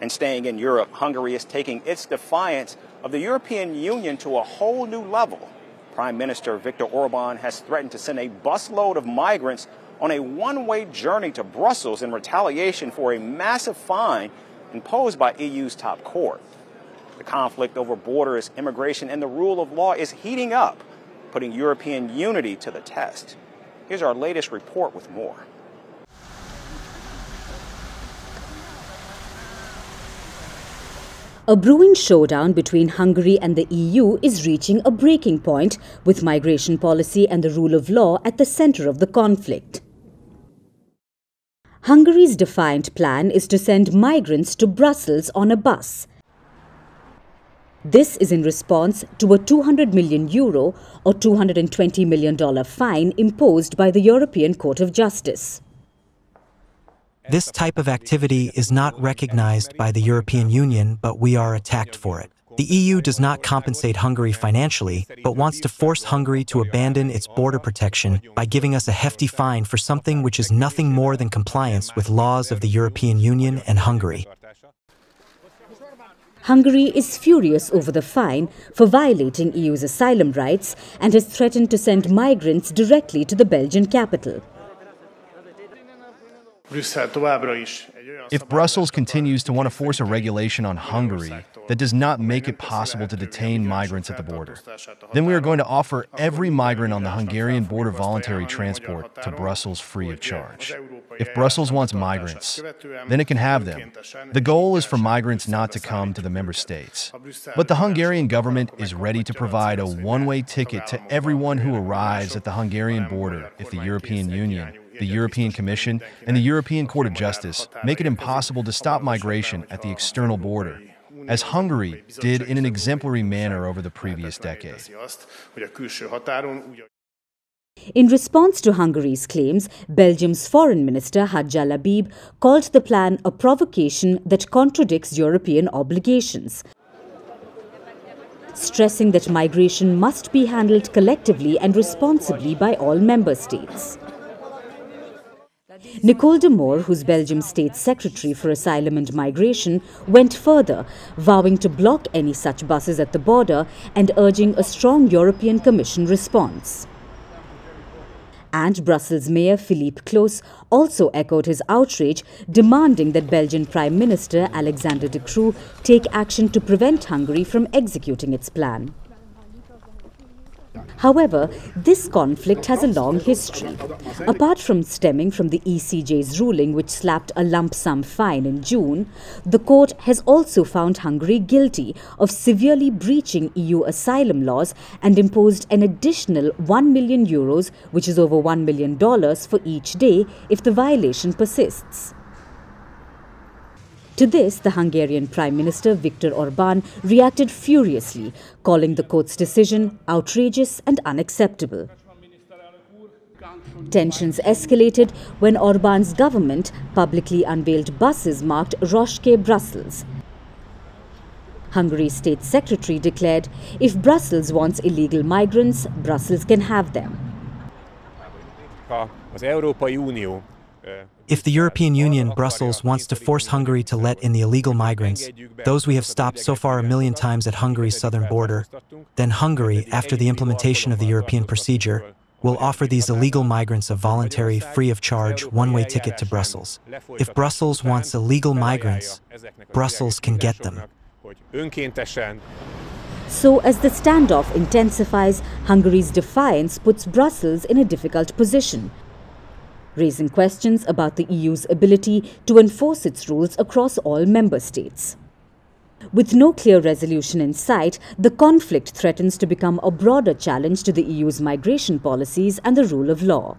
And staying in Europe, Hungary is taking its defiance of the European Union to a whole new level. Prime Minister Viktor Orban has threatened to send a busload of migrants on a one way journey to Brussels in retaliation for a massive fine imposed by EU's top court. The conflict over borders, immigration, and the rule of law is heating up, putting European unity to the test. Here's our latest report with more. A brewing showdown between Hungary and the EU is reaching a breaking point, with migration policy and the rule of law at the center of the conflict. Hungary's defiant plan is to send migrants to Brussels on a bus. This is in response to a 200 million euro or $220 million fine imposed by the European Court of Justice. This type of activity is not recognized by the European Union, but we are attacked for it. The EU does not compensate Hungary financially, but wants to force Hungary to abandon its border protection by giving us a hefty fine for something which is nothing more than compliance with laws of the European Union and Hungary. Hungary is furious over the fine for violating EU's asylum rights and has threatened to send migrants directly to the Belgian capital. If Brussels continues to want to force a regulation on Hungary that does not make it possible to detain migrants at the border, then we are going to offer every migrant on the Hungarian border voluntary transport to Brussels free of charge. If Brussels wants migrants, then it can have them. The goal is for migrants not to come to the member states. But the Hungarian government is ready to provide a one way ticket to everyone who arrives at the Hungarian border if the European Union the European Commission, and the European Court of Justice make it impossible to stop migration at the external border, as Hungary did in an exemplary manner over the previous decade. In response to Hungary's claims, Belgium's Foreign Minister Hadja Lahbib called the plan a provocation that contradicts European obligations, stressing that migration must be handled collectively and responsibly by all member states. Nicole de Moor, who's Belgium's state secretary for asylum and migration, went further, vowing to block any such buses at the border and urging a strong European Commission response. And Brussels Mayor Philippe Close also echoed his outrage, demanding that Belgian Prime Minister Alexander De Croo take action to prevent Hungary from executing its plan. However, this conflict has a long history. Apart from stemming from the ECJ's ruling, which slapped a lump sum fine in June, the court has also found Hungary guilty of severely breaching EU asylum laws and imposed an additional 1 million euros, which is over $1 million for each day, if the violation persists. To this, the Hungarian Prime Minister Viktor Orban reacted furiously, calling the court's decision outrageous and unacceptable. Tensions escalated when Orban's government publicly unveiled buses marked Roske Brussels. Hungary's state secretary declared if Brussels wants illegal migrants, Brussels can have them. If the European Union, Brussels, wants to force Hungary to let in the illegal migrants, those we have stopped so far a million times at Hungary's southern border, then Hungary, after the implementation of the European procedure, will offer these illegal migrants a voluntary, free of charge, one way ticket to Brussels. If Brussels wants illegal migrants, Brussels can get them. So, as the standoff intensifies, Hungary's defiance puts Brussels in a difficult position raising questions about the EU's ability to enforce its rules across all member states. With no clear resolution in sight, the conflict threatens to become a broader challenge to the EU's migration policies and the rule of law.